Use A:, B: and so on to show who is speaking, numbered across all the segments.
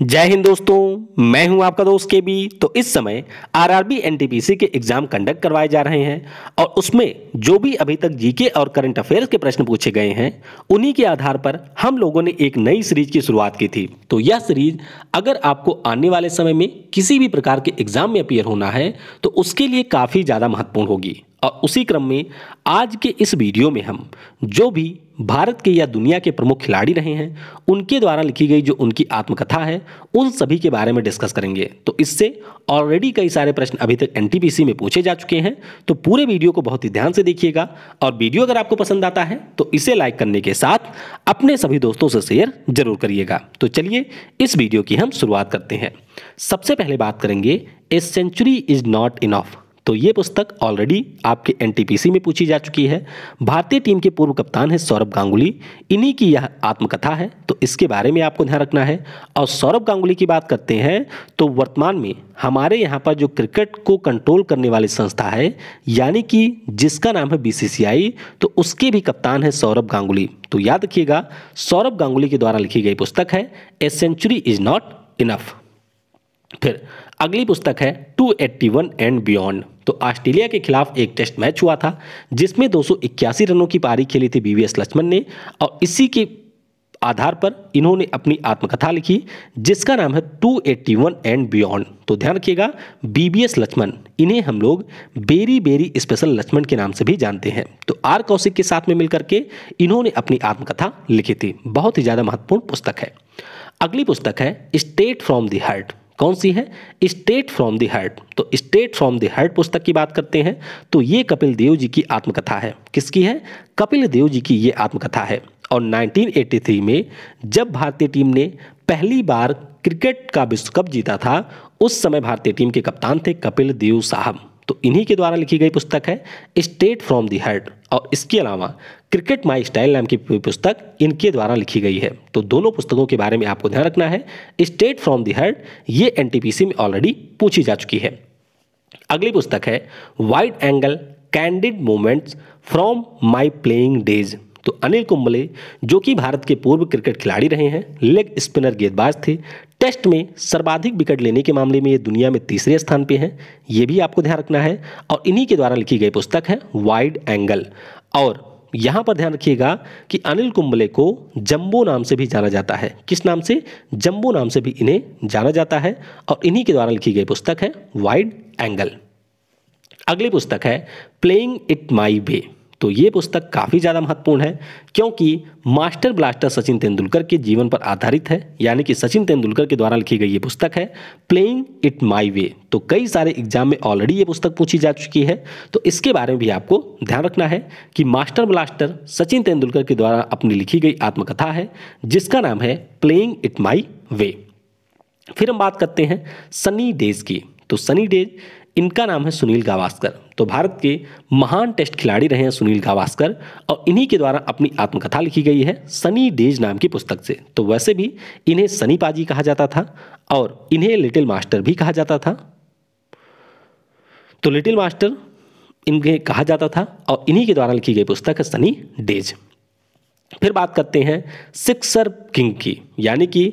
A: जय हिंद दोस्तों, मैं हूँ आपका दोस्त के बी तो इस समय आरआरबी एनटीपीसी के एग्ज़ाम कंडक्ट करवाए जा रहे हैं और उसमें जो भी अभी तक जीके और करंट अफेयर्स के प्रश्न पूछे गए हैं, उन्हीं के आधार पर हम लोगों ने एक नई सीरीज़ की शुरुआत की थी। तो यह सीरीज़ अगर आपको आने वाले समय में किसी भी प्रकार के एग्ज़ाम में अपियर होना है तो उसके लिए काफ़ी ज़्यादा महत्वपूर्ण होगी। और उसी क्रम में आज के इस वीडियो में हम जो भी भारत के या दुनिया के प्रमुख खिलाड़ी रहे हैं, उनके द्वारा लिखी गई जो उनकी आत्मकथा है, उन सभी के बारे में डिस्कस करेंगे। तो इससे ऑलरेडी कई सारे प्रश्न अभी तक एनटीपीसी में पूछे जा चुके हैं। तो पूरे वीडियो को बहुत ही ध्यान से देखिएगा और वीडियो अगर आपको पसंद आता है तो इसे लाइक करने के साथ अपने सभी दोस्तों से शेयर ज़रूर करिएगा। तो चलिए इस वीडियो की हम शुरुआत करते हैं। सबसे पहले बात करेंगे a century is not enough तो ये पुस्तक ऑलरेडी आपके एनटीपीसी में पूछी जा चुकी है। भारतीय टीम के पूर्व कप्तान है सौरभ गांगुली। इन्हीं की यह आत्मकथा है तो इसके बारे में आपको ध्यान रखना है। और सौरभ गांगुली की बात करते हैं तो वर्तमान में हमारे यहाँ पर जो क्रिकेट को कंट्रोल करने वाली संस्था है, यानी कि जिसका नाम है बीसीसीआई तो उसके भी कप्तान है सौरभ गांगुली। तो याद रखिएगा, सौरभ गांगुली के द्वारा लिखी गई पुस्तक है a century is not enough फिर अगली पुस्तक है 281 एंड बियॉन्ड तो ऑस्ट्रेलिया के खिलाफ एक टेस्ट मैच हुआ था, जिसमें दो सौ इक्यासी रनों की पारी खेली थी बीवीएस लक्ष्मण ने, और इसी के आधार पर इन्होंने अपनी आत्मकथा लिखी, जिसका नाम है 281 एंड बियॉन्ड तो ध्यान रखिएगा बीबीएस लक्ष्मण, इन्हें हम लोग बेरी बेरी स्पेशल लक्ष्मण के नाम से भी जानते हैं। तो आर कौशिक के साथ में मिलकर के इन्होंने अपनी आत्मकथा लिखी थी। बहुत ही ज़्यादा महत्वपूर्ण पुस्तक है। अगली पुस्तक है स्टेट फ्रॉम द हार्ट कौन सी है? स्टेट फ्रॉम द हर्ट तो स्टेट फ्रॉम द हर्ट पुस्तक की बात करते हैं। तो ये कपिल देव जी की आत्मकथा है। किसकी है? कपिल देव जी की ये आत्मकथा है। और 1983 में जब भारतीय टीम ने पहली बार क्रिकेट का विश्व कप जीता था, उस समय भारतीय टीम के कप्तान थे कपिल देव साहब। तो इन्हीं के द्वारा लिखी गई पुस्तक है स्टेट फ्रॉम दी हार्ट और इसके अलावा क्रिकेट माई स्टाइल नाम की पुस्तक इनके द्वारा लिखी गई है। तो दोनों पुस्तकों के बारे में आपको ध्यान रखना है। स्टेट फ्रॉम दी हार्ट ये एनटीपीसी में ऑलरेडी पूछी जा चुकी है। अगली पुस्तक है wide angle candid moments from my playing days तो अनिल कुंबले, जो कि भारत के पूर्व क्रिकेट खिलाड़ी रहे हैं, लेग स्पिनर गेंदबाज थे टेस्ट में सर्वाधिक विकेट लेने के मामले में ये दुनिया में तीसरे स्थान पे हैं, ये भी आपको ध्यान रखना है। और इन्हीं के द्वारा लिखी गई पुस्तक है वाइड एंगल और यहाँ पर ध्यान रखिएगा कि अनिल कुंबले को जंबो नाम से भी जाना जाता है। किस नाम से? जंबो नाम से भी इन्हें जाना जाता है। और इन्हीं के द्वारा लिखी गई पुस्तक है वाइड एंगल अगली पुस्तक है प्लेइंग इट माई वे तो ये पुस्तक काफ़ी ज़्यादा महत्वपूर्ण है, क्योंकि मास्टर ब्लास्टर सचिन तेंदुलकर के जीवन पर आधारित है, यानी कि सचिन तेंदुलकर के द्वारा लिखी गई ये पुस्तक है प्लेइंग इट माई वे तो कई सारे एग्ज़ाम में ऑलरेडी ये पुस्तक पूछी जा चुकी है तो इसके बारे में भी आपको ध्यान रखना है कि मास्टर ब्लास्टर सचिन तेंदुलकर के द्वारा अपनी लिखी गई आत्मकथा है, जिसका नाम है प्लेइंग इट माई वे फिर हम बात करते हैं सनी डेज़ की। तो सनी डेज़ इनका नाम है सुनील गावस्कर। तो भारत के महान टेस्ट खिलाड़ी रहे हैं सुनील गावस्कर और इन्हीं के द्वारा अपनी आत्मकथा लिखी गई है सनी डेज़ नाम की पुस्तक से। तो वैसे भी इन्हें सनी पाजी कहा जाता था और इन्हें लिटिल मास्टर भी कहा जाता था। तो लिटिल मास्टर इन्हें कहा जाता था और इन्हीं के द्वारा लिखी गई पुस्तक है सनी डेज़। फिर बात करते हैं सिक्सर किंग की, यानी कि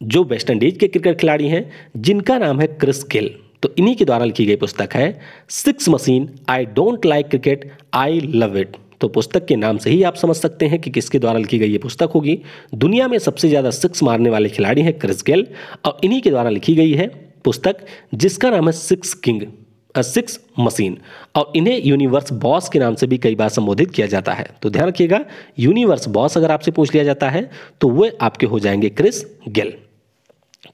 A: जो वेस्ट इंडीज के क्रिकेट खिलाड़ी हैं, जिनका नाम है क्रिस गिल। तो इन्हीं के द्वारा लिखी गई पुस्तक है, six machine I don't like cricket I love it तो पुस्तक के नाम से ही आप समझ सकते हैं कि किसके द्वारा लिखी गई ये पुस्तक होगी। दुनिया में सबसे ज़्यादा सिक्स मारने वाले खिलाड़ी हैं क्रिस गेल, और इन्हीं के द्वारा लिखी गई है पुस्तक, जिसका नाम है सिक्स किंग सिक्स मशीन। और इन्हें यूनिवर्स बॉस के नाम से भी कई बार संबोधित किया जाता है। तो ध्यान रखिएगा, यूनिवर्स बॉस अगर आपसे पूछ लिया जाता है तो वे आपके हो जाएँगे क्रिस गेल।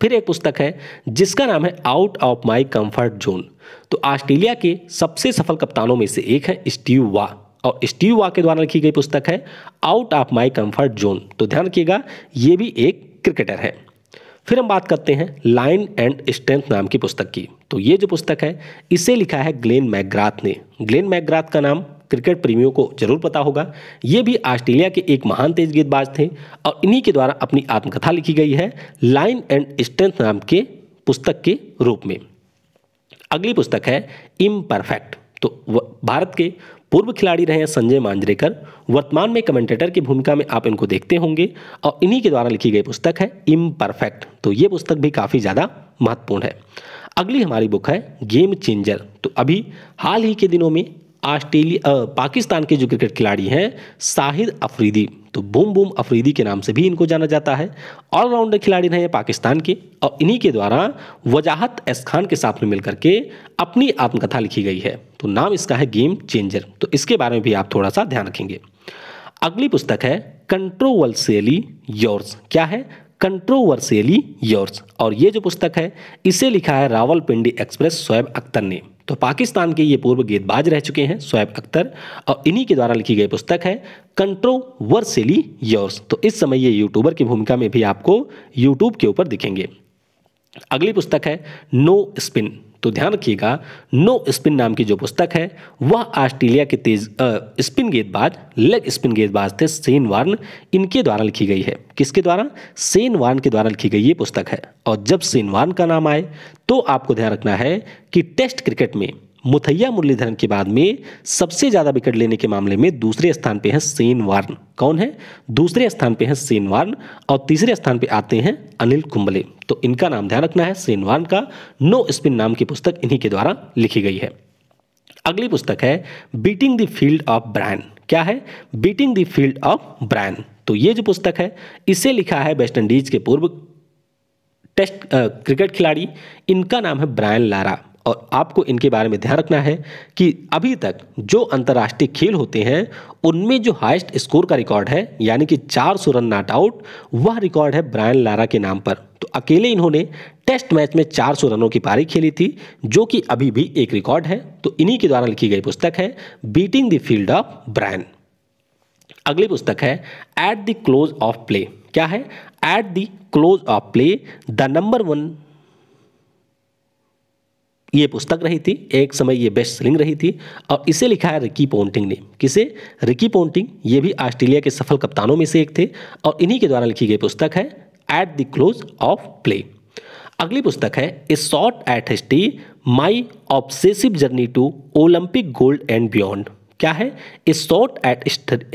A: फिर एक पुस्तक है, जिसका नाम है out of my comfort zone तो ऑस्ट्रेलिया के सबसे सफल कप्तानों में से एक है स्टीव वा। और स्टीव वा के द्वारा लिखी गई पुस्तक है out of my comfort zone तो ध्यान रखिएगा, ये भी एक क्रिकेटर है। फिर हम बात करते हैं लाइन एंड स्ट्रेंथ नाम की पुस्तक की। तो ये जो पुस्तक है, इसे लिखा है ग्लेन मैग्राथ ने। ग्लेन मैग्राथ का नाम क्रिकेट प्रेमियों को ज़रूर पता होगा। ये भी ऑस्ट्रेलिया के एक महान तेज गेंदबाज थे और इन्हीं के द्वारा अपनी आत्मकथा लिखी गई है लाइन एंड स्ट्रेंथ नाम के पुस्तक के रूप में। अगली पुस्तक है इम्परफेक्ट तो भारत के पूर्व खिलाड़ी रहे संजय मांजरेकर। वर्तमान में कमेंटेटर की भूमिका में आप इनको देखते होंगे और इन्हीं के द्वारा लिखी गई पुस्तक है इम परफेक्ट तो ये पुस्तक भी काफ़ी ज़्यादा महत्वपूर्ण है। अगली हमारी बुक है गेम चेंजर तो अभी हाल ही के दिनों में ऑस्ट्रेलिया पाकिस्तान के जो क्रिकेट खिलाड़ी हैं, साहिद अफरीदी। तो बूम बूम अफरीदी के नाम से भी इनको जाना जाता है। ऑलराउंडर खिलाड़ी रहे हैं पाकिस्तान के, और इन्हीं के द्वारा वजाहत एस खान के साथ में मिलकर के अपनी आत्मकथा लिखी गई है। तो नाम इसका है गेम चेंजर। तो इसके बारे में भी आप थोड़ा सा ध्यान रखेंगे। अगली पुस्तक है कंट्रोवर्सियली योर्स। क्या है? Controversially yours. और ये जो पुस्तक है, इसे लिखा है रावलपिंडी एक्सप्रेस शोएब अख्तर ने। तो पाकिस्तान के ये पूर्व गेंदबाज रह चुके हैं शोएब अख्तर, और इन्हीं के द्वारा लिखी गई पुस्तक है, कंट्रोवर्सली योर्स। तो इस समय ये यूट्यूबर की भूमिका में भी आपको यूट्यूब के ऊपर दिखेंगे। अगली पुस्तक है, नो स्पिन। तो ध्यान रखिएगा, नो स्पिन नाम की जो पुस्तक है, वह ऑस्ट्रेलिया के तेज स्पिन गेंदबाज, लेग स्पिन गेंदबाज थे सेन वार्न। इनके द्वारा लिखी गई है। किसके द्वारा? सेन वार्न के द्वारा लिखी गई ये पुस्तक है। और जब सेन वार्न का नाम आए तो आपको ध्यान रखना है कि टेस्ट क्रिकेट में मुथैया मुरलीधरन के बाद में सबसे ज़्यादा विकेट लेने के मामले में दूसरे स्थान पे है सेन वार्न। कौन है? दूसरे स्थान पे है सेन वार्न और तीसरे स्थान पे आते हैं अनिल कुंबले। तो इनका नाम ध्यान रखना है, सेन वार्न का। नो स्पिन नाम की पुस्तक इन्हीं के द्वारा लिखी गई है। अगली पुस्तक है, beating the field of Brian. क्या है? Beating the field of Brian. तो ये जो पुस्तक है, इसे लिखा है वेस्ट इंडीज के पूर्व टेस्ट क्रिकेट खिलाड़ी। इनका नाम है ब्रायन लारा। और आपको इनके बारे में ध्यान रखना है कि अभी तक जो अंतर्राष्ट्रीय खेल होते हैं, उनमें जो हाईएस्ट स्कोर का रिकॉर्ड है, यानी कि 400 रन नॉट आउट वह रिकॉर्ड है ब्रायन लारा के नाम पर। तो अकेले इन्होंने टेस्ट मैच में 400 रनों की पारी खेली थी, जो कि अभी भी एक रिकॉर्ड है। तो इन्हीं के द्वारा लिखी गई पुस्तक है beating the field of Brian अगली पुस्तक है at the close of play क्या है? At the close of play the number one ये पुस्तक रही थी, एक समय ये बेस्ट सेलिंग रही थी, और इसे लिखा है रिकी पोंटिंग ने। किसे? रिकी पोंटिंग ये भी ऑस्ट्रेलिया के सफल कप्तानों में से एक थे, और इन्हीं के द्वारा लिखी गई पुस्तक है at the close of play अगली पुस्तक है a shot at history my obsessive journey to Olympic gold and beyond क्या है? A shot at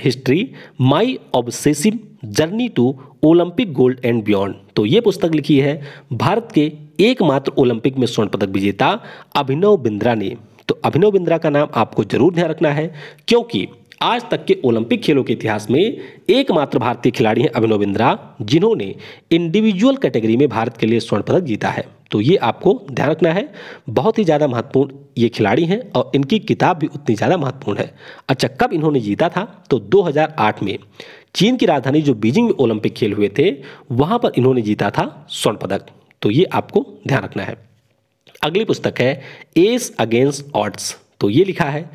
A: history my obsessive journey to Olympic gold and beyond तो ये पुस्तक लिखी है भारत के एकमात्र ओलंपिक में स्वर्ण पदक विजेता अभिनव बिंद्रा ने। तो अभिनव बिंद्रा का नाम आपको ज़रूर ध्यान रखना है, क्योंकि आज तक के ओलंपिक खेलों के इतिहास में एकमात्र भारतीय खिलाड़ी हैं अभिनव बिंद्रा, जिन्होंने इंडिविजुअल कैटेगरी में भारत के लिए स्वर्ण पदक जीता है। तो ये आपको ध्यान रखना है। बहुत ही ज़्यादा महत्वपूर्ण ये खिलाड़ी हैं और इनकी किताब भी उतनी ज़्यादा महत्वपूर्ण है। अच्छा कब इन्होंने जीता था? तो 2008 में। चीन की राजधानी जो बीजिंग में ओलंपिक खेल हुए थे, वहाँ पर इन्होंने जीता था स्वर्ण पदक। तो ये आपको ध्यान रखना है। अगली पुस्तक है एस अगेंस्ट ऑड्स तो ये लिखा है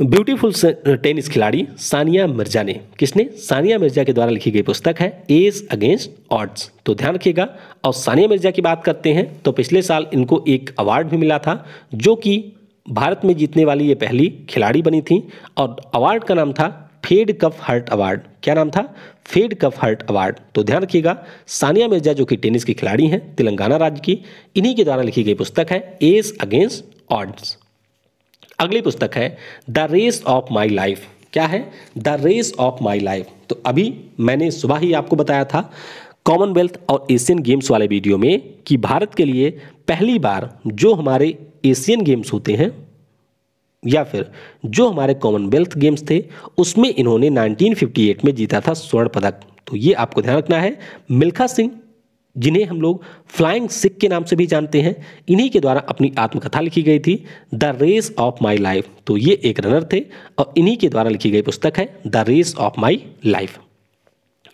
A: ब्यूटीफुल टेनिस खिलाड़ी सानिया मिर्ज़ा ने, किसने? सानिया मिर्ज़ा के द्वारा लिखी गई पुस्तक है एज अगेंस्ट ऑड्स तो ध्यान रखिएगा, और सानिया मिर्ज़ा की बात करते हैं तो पिछले साल इनको एक अवार्ड भी मिला था, जो कि भारत में जीतने वाली ये पहली खिलाड़ी बनी थी, और अवार्ड का नाम था फेड कप हर्ट अवार्ड क्या नाम था? फेड कप हर्ट अवार्ड तो ध्यान रखिएगा, सानिया मिर्ज़ा, जो कि टेनिस की खिलाड़ी हैं, तेलंगाना राज्य की, इन्हीं के द्वारा लिखी गई पुस्तक है एज अगेंस्ट ऑड्स अगली पुस्तक है, the race of my life. क्या है? The race of my life. तो अभी मैंने सुबह ही आपको बताया था, कॉमनवेल्थ और एशियन गेम्स वाले वीडियो में, कि भारत के लिए पहली बार जो हमारे एशियन गेम्स होते हैं, या फिर जो हमारे कॉमनवेल्थ गेम्स थे, उसमें इन्होंने 1958 में जीता था स्वर्ण पदक। तो ये आपको ध्यान रखना है। मिल्खा सिंह जिन्हें हम लोग फ्लाइंग सिख के नाम से भी जानते हैं, इन्हीं के द्वारा अपनी आत्मकथा लिखी गई थी the race of my life तो ये एक रनर थे और इन्हीं के द्वारा लिखी गई पुस्तक है the race of my life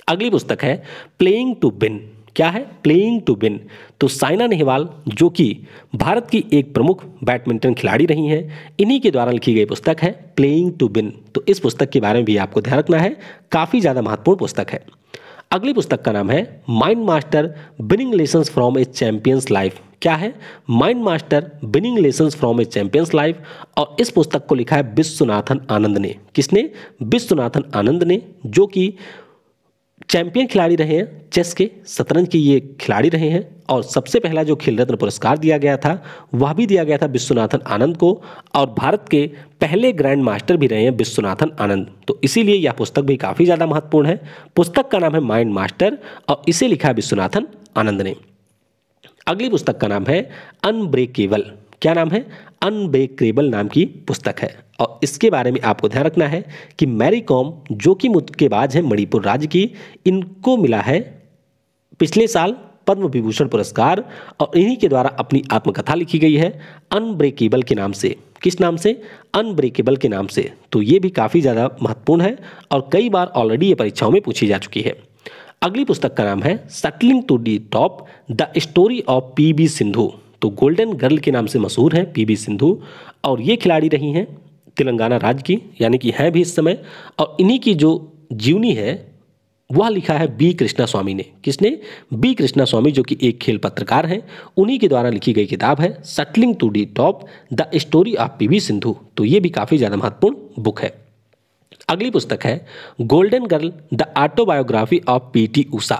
A: अगली पुस्तक है प्लेइंग टू बिन क्या है? प्लेइंग टू विन तो साइना नेहवाल, जो कि भारत की एक प्रमुख बैडमिंटन खिलाड़ी रही हैं, इन्हीं के द्वारा लिखी गई पुस्तक है प्लेइंग टू विन तो इस पुस्तक के बारे में भी आपको ध्यान रखना है, काफ़ी ज़्यादा महत्वपूर्ण पुस्तक है। अगली पुस्तक का नाम है mind master winning lesson from a champion's life. क्या है? Mind master winning lesson from a champion's life और इस पुस्तक को लिखा है विश्वनाथन आनंद ने। किसने? विश्वनाथन आनंद ने, जो कि चैंपियन खिलाड़ी रहे हैं, चेस के, शतरंज के ये खिलाड़ी रहे हैं, और सबसे पहला जो खेल रत्न पुरस्कार दिया गया था, वह भी दिया गया था विश्वनाथन आनंद को, और भारत के पहले ग्रैंड मास्टर भी रहे हैं विश्वनाथन आनंद। तो इसीलिए यह पुस्तक भी काफ़ी ज़्यादा महत्वपूर्ण है। पुस्तक का नाम है माइंड मास्टर और इसे लिखा विश्वनाथन आनंद ने। अगली पुस्तक का नाम है अनब्रेकेबल क्या नाम है? अनब्रेकेबल नाम की पुस्तक है। और इसके बारे में आपको ध्यान रखना है कि मैरी कॉम, जो कि मुक्केबाज है मणिपुर राज्य की, इनको मिला है पिछले साल पद्म विभूषण पुरस्कार और इन्हीं के द्वारा अपनी आत्मकथा लिखी गई है अनब्रेकेबल के नाम से। किस नाम से? अनब्रेकेबल के नाम से। तो ये भी काफ़ी ज़्यादा महत्वपूर्ण है और कई बार ऑलरेडी ये परीक्षाओं में पूछी जा चुकी है। अगली पुस्तक का नाम है shuttling to the top the story of P V Sindhu तो गोल्डन गर्ल के नाम से मशहूर है पी बी सिंधु और ये खिलाड़ी रही हैं तेलंगाना राज्य की, यानी कि है भी इस समय, और इन्हीं की जो जीवनी है, वह लिखा है बी कृष्णा स्वामी ने। किसने? बी कृष्णा स्वामी जो कि एक खेल पत्रकार हैं। उन्हीं के द्वारा लिखी गई किताब है, shuttling to the top, the story of P V Sindhu. तो ये भी काफ़ी ज़्यादा महत्वपूर्ण बुक है। अगली पुस्तक है, golden girl, the autobiography of PT Usha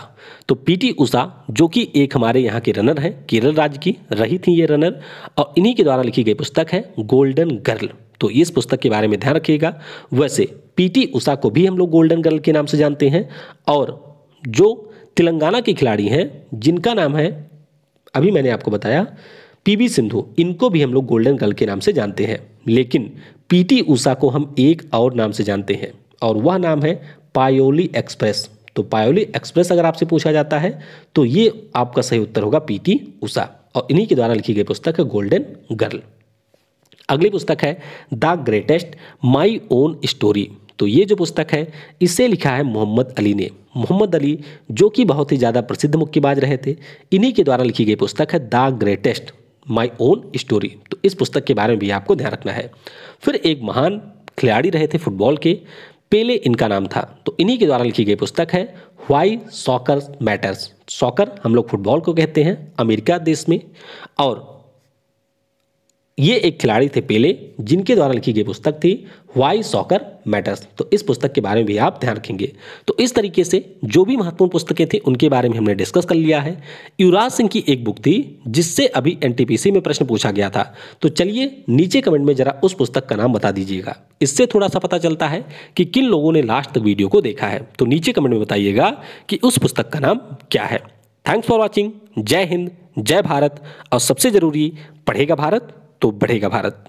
A: तो पीटी उषा जो कि एक हमारे यहाँ के रनर हैं, केरल राज्य की, रही थी ये रनर, और इन्हीं के द्वारा लिखी गई पुस्तक है, गोल्डन गर्ल। तो इस पुस्तक के बारे में ध्यान रखिएगा। वैसे पीटी उषा को भी हम लोग गोल्डन गर्ल के नाम से जानते हैं और जो तेलंगाना के खिलाड़ी हैं, जिनका नाम है, अभी मैंने आपको बताया पीवी सिंधु, इनको भी हम लोग गोल्डन गर्ल के नाम से जानते हैं। लेकिन पीटी उषा को हम एक और नाम से जानते हैं और वह नाम है पायोली एक्सप्रेस। तो पायोली एक्सप्रेस अगर आपसे पूछा जाता है तो ये आपका सही उत्तर होगा पीटी उषा और इन्हीं के द्वारा लिखी गई पुस्तक है गोल्डन गर्ल अगली पुस्तक है the greatest my own story. तो ये जो पुस्तक है, इसे लिखा है मोहम्मद अली ने। मोहम्मद अली, जो कि बहुत ही ज़्यादा प्रसिद्ध मुक्केबाज रहे थे, इन्हीं के द्वारा लिखी गई पुस्तक है the greatest my own story. तो इस पुस्तक के बारे में भी आपको ध्यान रखना है। फिर एक महान खिलाड़ी रहे थे फुटबॉल के, पेले इनका नाम था। तो इन्हीं के द्वारा लिखी गई पुस्तक है वाई सॉकर मैटर्स। सॉकर हम लोग फुटबॉल को कहते हैं, अमेरिका देश में। और ये एक खिलाड़ी थे पेले, जिनके द्वारा लिखी गई पुस्तक थी वाई सॉकर मैटर्स तो इस पुस्तक के बारे में भी आप ध्यान रखेंगे। तो इस तरीके से जो भी महत्वपूर्ण पुस्तकें थी, उनके बारे में हमने डिस्कस कर लिया है। युवराज सिंह की एक बुक थी, जिससे अभी एनटीपीसी में प्रश्न पूछा गया था। तो चलिए नीचे कमेंट में जरा उस पुस्तक का नाम बता दीजिएगा। इससे थोड़ा सा पता चलता है कि किन लोगों ने लास्ट तक वीडियो को देखा है। तो नीचे कमेंट में बताइएगा कि उस पुस्तक का नाम क्या है। थैंक्स फॉर वॉचिंग जय हिंद, जय भारत। और सबसे ज़रूरी, पढ़ेगा भारत। तो बढ़ेगा भारत।